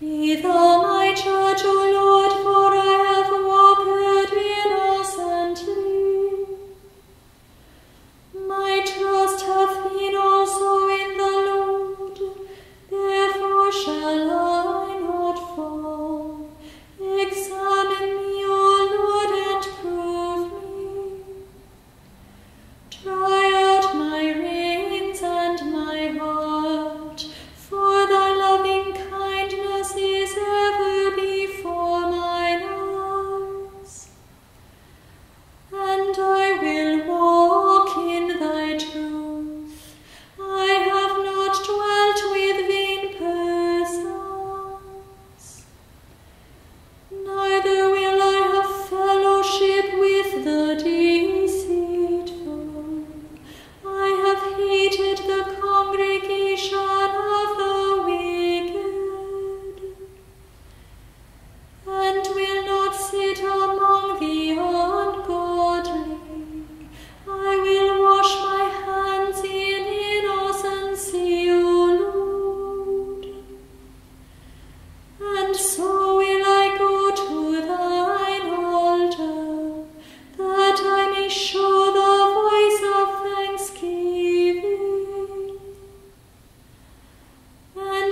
你头。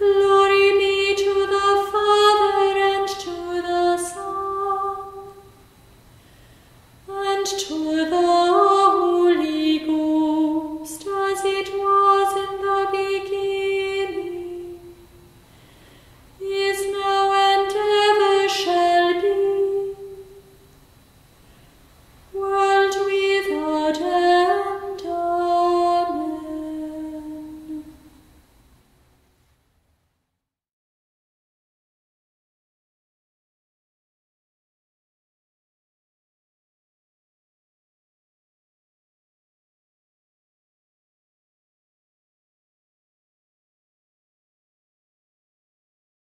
to the